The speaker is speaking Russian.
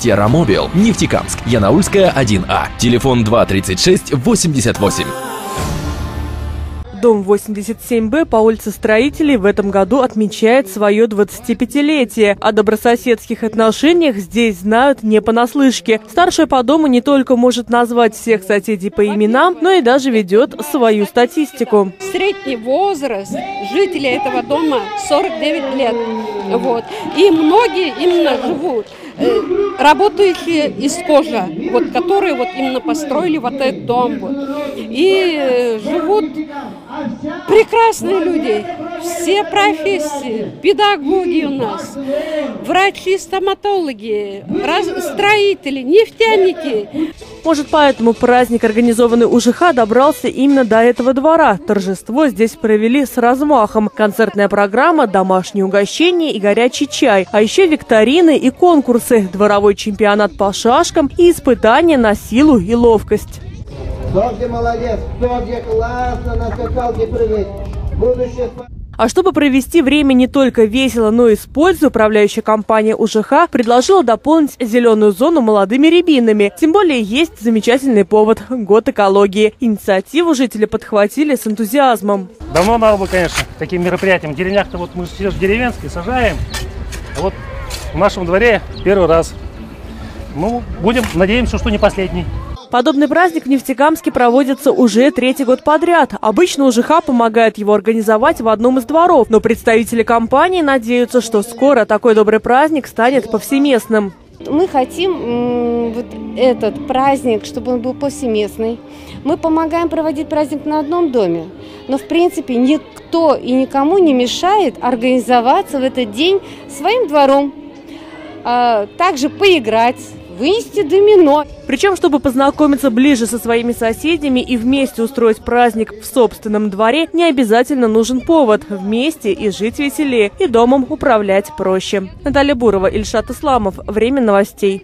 Террамобил, Нефтекамск, Янаульская, 1А. Телефон 236 88. Дом 87Б по улице Строителей в этом году отмечает свое 25-летие. О добрососедских отношениях здесь знают не понаслышке. Старшая по дому не только может назвать всех соседей по именам, но и даже ведет свою статистику. Средний возраст жителей этого дома 49 лет. Вот. И многие именно живут работающие из кожи, вот, которые вот именно построили вот этот дом. Вот. И э, живут прекрасные люди, все профессии, педагоги у нас, врачи, стоматологи, строители, нефтяники. Может, поэтому праздник, организованный УЖХ, добрался именно до этого двора. Торжество здесь провели с размахом. Концертная программа, домашние угощения и горячий чай. А еще викторины и конкурсы, дворовой чемпионат по шашкам и испытания на силу и ловкость. Кто где молодец, кто где классно наскакал, где прыгает. Будущее... А чтобы провести время не только весело, но и с пользой, управляющая компания УЖХ предложила дополнить зеленую зону молодыми рябинами. Тем более есть замечательный повод – год экологии. Инициативу жители подхватили с энтузиазмом. Давно надо было, конечно, таким мероприятиям. В деревнях-то вот мы все деревенские сажаем. А вот в нашем дворе первый раз. Ну, будем, надеемся, что не последний. Подобный праздник в Нефтекамске проводится уже третий год подряд. Обычно УЖХ помогает его организовать в одном из дворов, но представители компании надеются, что скоро такой добрый праздник станет повсеместным. Мы хотим вот этот праздник, чтобы он был повсеместный. Мы помогаем проводить праздник на одном доме, но в принципе никто и никому не мешает организоваться в этот день своим двором, а также поиграть, вынести домино. Причем, чтобы познакомиться ближе со своими соседями и вместе устроить праздник в собственном дворе, не обязательно нужен повод. Вместе и жить веселее, и домом управлять проще. Наталья Бурова, Ильшат Исламов. Время новостей.